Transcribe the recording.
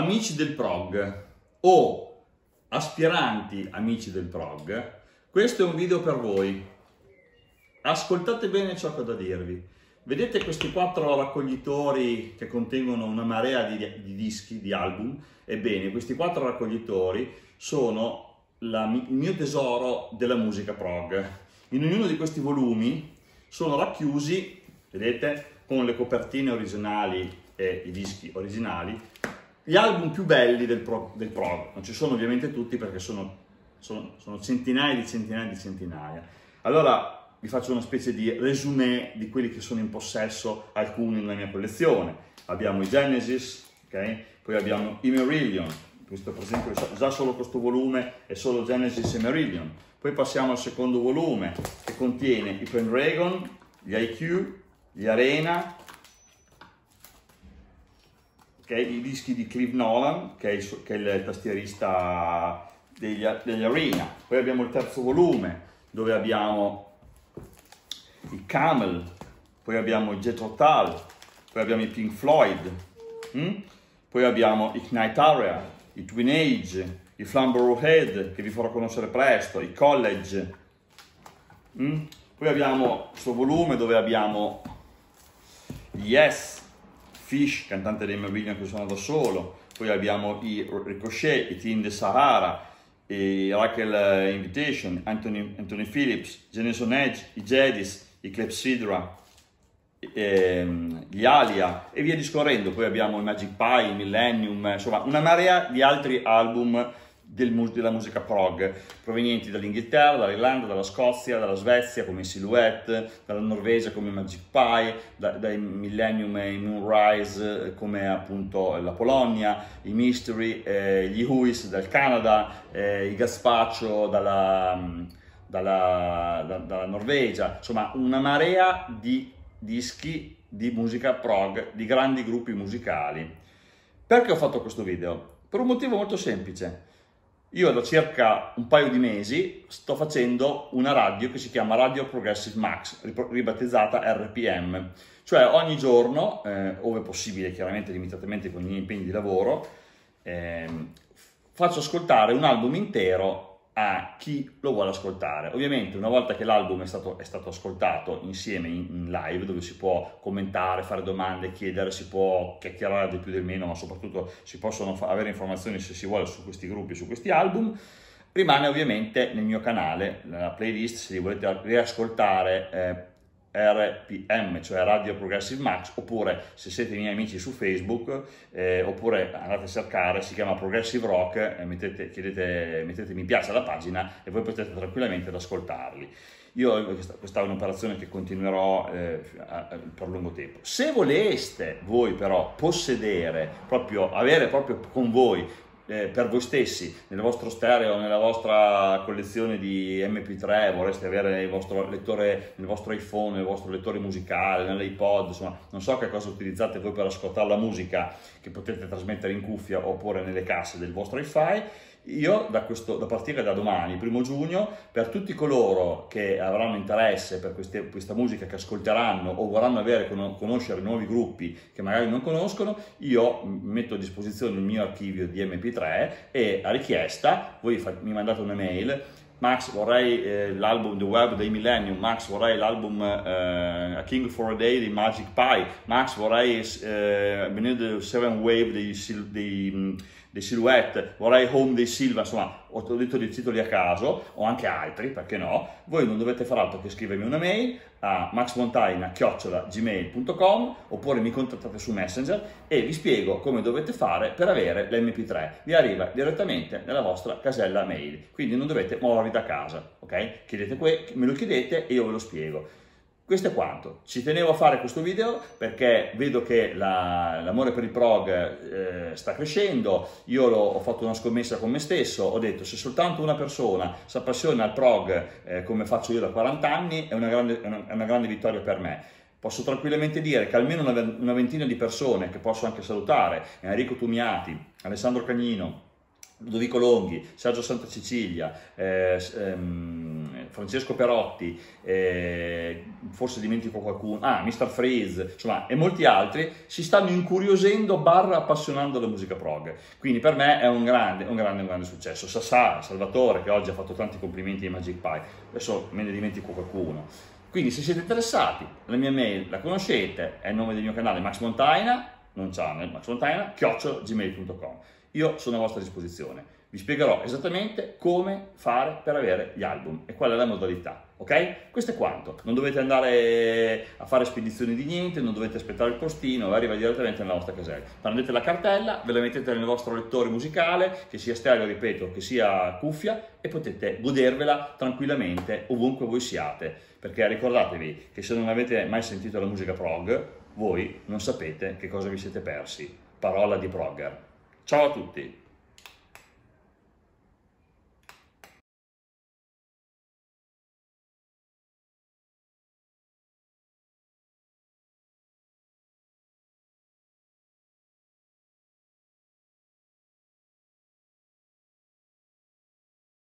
amici del prog o aspiranti amici del prog, questo è un video per voi. Ascoltate bene ciò che ho da dirvi. Vedete questi quattro raccoglitori che contengono una marea di, di dischi, di album? Ebbene, questi quattro raccoglitori sono la, il mio tesoro della musica prog. In ognuno di questi volumi sono racchiusi, vedete, con le copertine originali e i dischi originali, gli album più belli del, pro, del prog. Non ci sono ovviamente tutti perché sono, sono, sono centinaia di centinaia di centinaia. Allora vi faccio una specie di resume di quelli che sono in possesso alcuni nella mia collezione. Abbiamo i Genesis, okay? poi abbiamo i Merillion, questo per esempio già solo questo volume è solo Genesis e Merillion. Poi passiamo al secondo volume che contiene i Pendragon, gli IQ, gli Arena, okay, i dischi di Clive Nolan, che è il, che è il tastierista degli, degli, Arena. Poi abbiamo il terzo volume, dove abbiamo i Camel, poi abbiamo i Jet Tal, poi abbiamo i Pink Floyd, hm? poi abbiamo i Night Area, i Twin Age, i Flamborough Head, che vi farò conoscere presto, i College. Hm? Poi abbiamo questo volume dove abbiamo Yes, Fish, cantante dei Marillion che suona da solo, poi abbiamo i Ricochet, i Teen the Sahara, i Raquel eh, Invitation, Anthony, Anthony Phillips, Jason Edge, i Jedis, i Clepsydra, ehm, gli Alia e via discorrendo. Poi abbiamo i Magic Pie, i Millennium, insomma una marea di altri album del, della musica prog, provenienti dall'Inghilterra, dall'Irlanda, dalla Scozia, dalla Svezia come Silhouette, dalla Norvegia come Magic Pie, da, dai Millennium e Moonrise come appunto la Polonia, i Mystery, eh, gli Huis dal Canada, eh, i Gaspaccio dalla, dalla, da, dalla Norvegia, insomma una marea di dischi di musica prog, di grandi gruppi musicali. Perché ho fatto questo video? Per un motivo molto semplice io da circa un paio di mesi sto facendo una radio che si chiama Radio Progressive Max, ribattezzata RPM, cioè ogni giorno, eh, ove possibile chiaramente limitatamente con gli impegni di lavoro, eh, faccio ascoltare un album intero a chi lo vuole ascoltare. Ovviamente una volta che l'album è stato, è stato ascoltato insieme in, in, live, dove si può commentare, fare domande, chiedere, si può chiacchierare del più del meno, ma soprattutto si possono fa- avere informazioni se si vuole su questi gruppi, su questi album, rimane ovviamente nel mio canale, nella playlist, se li volete riascoltare. Eh, RPM, cioè Radio Progressive Max, oppure se siete miei amici su Facebook, eh, oppure andate a cercare, si chiama Progressive Rock, eh, mettete, chiedete, mettete mi piace alla pagina e voi potete tranquillamente ascoltarli. Io questa, questa è un'operazione che continuerò eh, per lungo tempo. Se voleste voi però possedere, proprio avere proprio con voi eh, per voi stessi, nel vostro stereo, nella vostra collezione di MP3, vorreste avere il vostro lettore, nel vostro iPhone, nel vostro lettore musicale, nell'iPod, insomma, non so che cosa utilizzate voi per ascoltare la musica che potete trasmettere in cuffia oppure nelle casse del vostro hi-fi, io da, questo, da, partire da domani, primo giugno, per tutti coloro che avranno interesse per queste, questa musica che ascolteranno o vorranno avere, conoscere nuovi gruppi che magari non conoscono, io metto a disposizione il mio archivio di MP3 e a richiesta voi mi mandate un'email Max vorrei eh, l'album The Web dei Millennium, Max vorrei l'album eh, A King for a Day di Magic Pie, Max vorrei eh, the Seven Wave dei, dei dei Silhouette, vorrei Home dei Silva, insomma ho detto dei titoli a caso, o anche altri, perché no, voi non dovete fare altro che scrivermi una mail a maxmontaina.gmail.com oppure mi contattate su Messenger e vi spiego come dovete fare per avere l'MP3. Vi arriva direttamente nella vostra casella mail, quindi non dovete muovervi da casa, ok? Chiedete que- me lo chiedete e io ve lo spiego. Questo è quanto. Ci tenevo a fare questo video perché vedo che la, l'amore per il prog eh, sta crescendo. Io lo, ho fatto una scommessa con me stesso. Ho detto se soltanto una persona si appassiona al prog eh, come faccio io da 40 anni è una grande, è una grande vittoria per me. Posso tranquillamente dire che almeno una, una ventina di persone che posso anche salutare, Enrico Tumiati, Alessandro Cagnino, Ludovico Longhi, Sergio Santa Cecilia, eh, ehm, Francesco Perotti, eh, forse dimentico qualcuno, ah, Mr. Freeze, insomma, e molti altri si stanno incuriosendo barra appassionando della musica prog. Quindi per me è un grande, un grande, un grande successo. Sassà, Salvatore, che oggi ha fatto tanti complimenti ai Magic Pie, adesso me ne dimentico qualcuno. Quindi se siete interessati, la mia mail la conoscete, è il nome del mio canale Max Montaina, non channel, Max Montaina, chioccio.gmail.com. Io sono a vostra disposizione vi spiegherò esattamente come fare per avere gli album e qual è la modalità, ok? Questo è quanto, non dovete andare a fare spedizioni di niente, non dovete aspettare il postino, arriva direttamente nella vostra casella. Prendete la cartella, ve la mettete nel vostro lettore musicale, che sia stereo, ripeto, che sia cuffia, e potete godervela tranquillamente ovunque voi siate, perché ricordatevi che se non avete mai sentito la musica prog, voi non sapete che cosa vi siete persi. Parola di progger. Ciao a tutti!